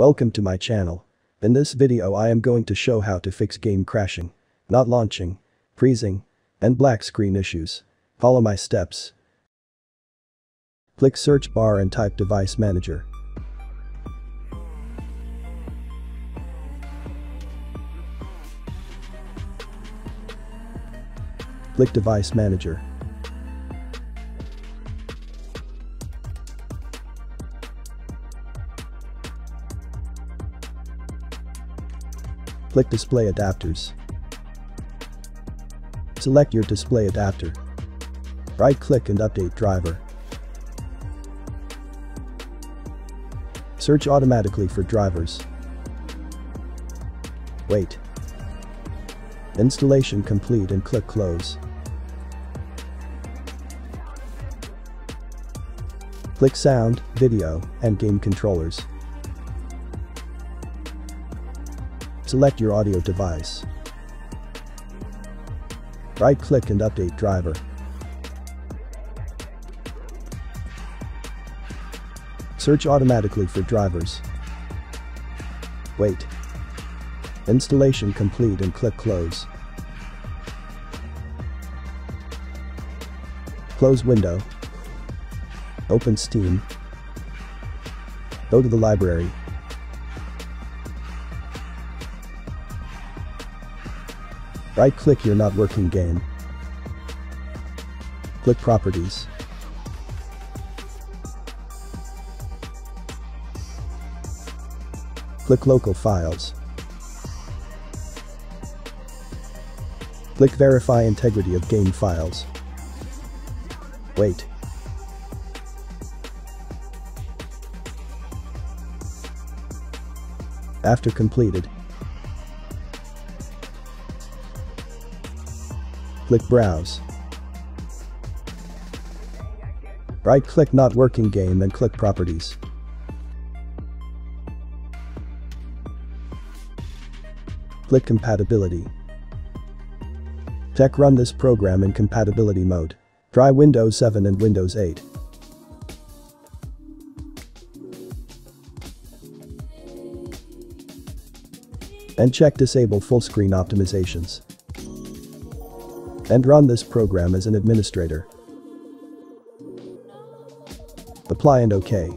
Welcome to my channel. In this video I am going to show how to fix game crashing, not launching, freezing, and black screen issues. Follow my steps. Click search bar and type device manager. Click device manager. Click display adapters. Select your display adapter. Right-click and update driver. Search automatically for drivers. Wait. Installation complete and click close. Click sound, video, and game controllers. Select your audio device. Right-click and update driver. Search automatically for drivers. Wait. Installation complete and click close. Close window. Open Steam. Go to the library. Right-click your not working game. Click Properties. Click Local Files. Click Verify Integrity of Game Files. Wait. After completed, click Browse. Right-click Not Working Game and click Properties. Click Compatibility. Check run this program in compatibility mode. Try Windows 7 and Windows 8. And check disable full screen optimizations. And run this program as an administrator. Apply and OK.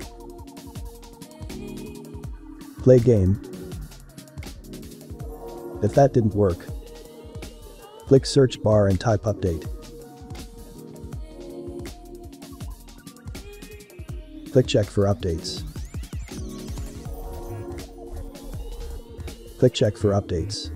Play game. If that didn't work, click search bar and type update. Click check for updates. Click check for updates.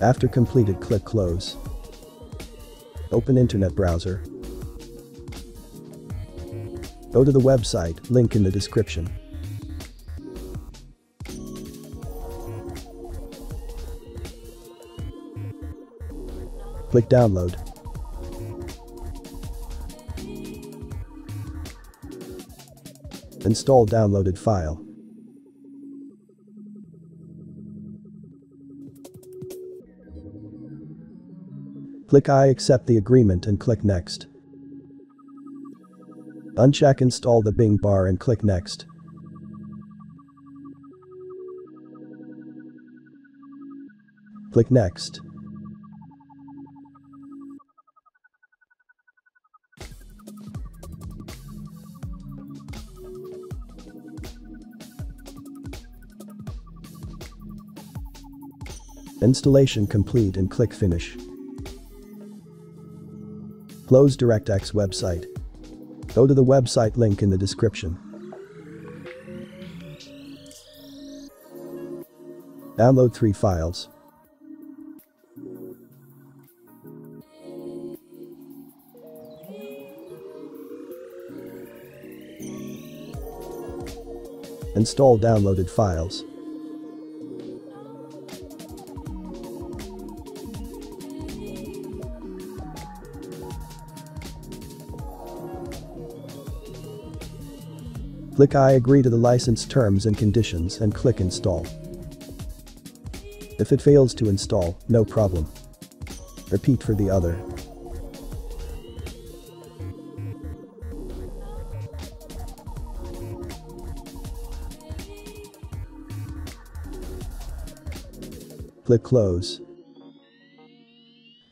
After completed click close. Open internet browser. Go to the website, link in the description. Click download. Install downloaded file. Click I accept the agreement and click next. Uncheck install the Bing bar and click next. Click next. Installation complete and click finish. Close DirectX website. Go to the website link in the description. Download three files. Install downloaded files. Click I agree to the license terms and conditions and click install. If it fails to install, no problem. Repeat for the other. Click close.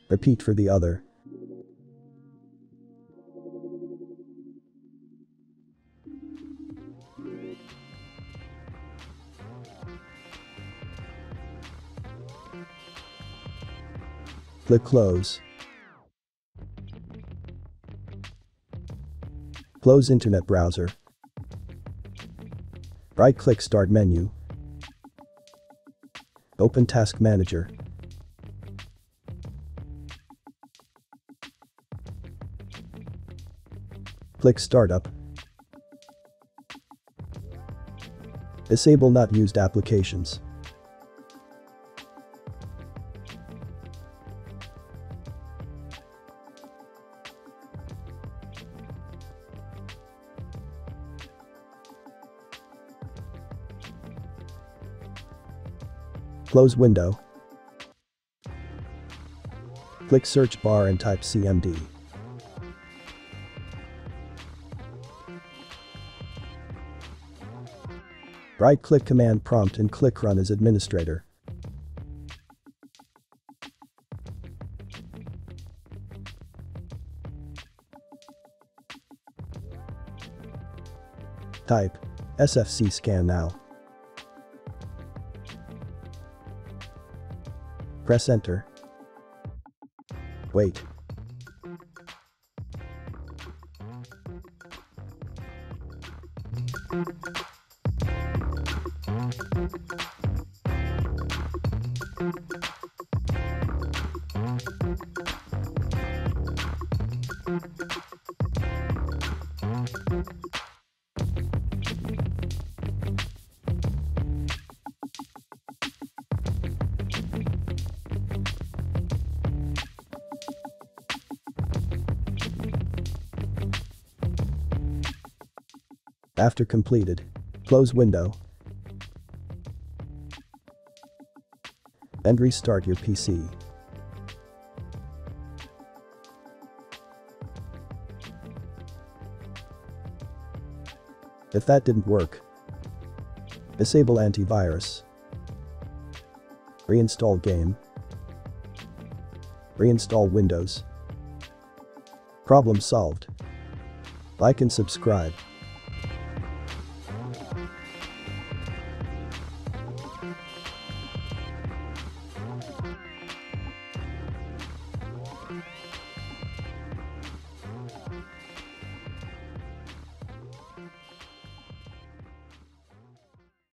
Repeat for the other. Click close. Close internet browser. Right-click start menu. Open task manager. Click startup. Disable not used applications. Close window. Click search bar and type CMD. Right-click command prompt and click run as administrator. Type SFC scan now. Press enter. Wait. After completed, close window and restart your PC. If that didn't work, disable antivirus. Reinstall game. Reinstall Windows. Problem solved. Like and subscribe.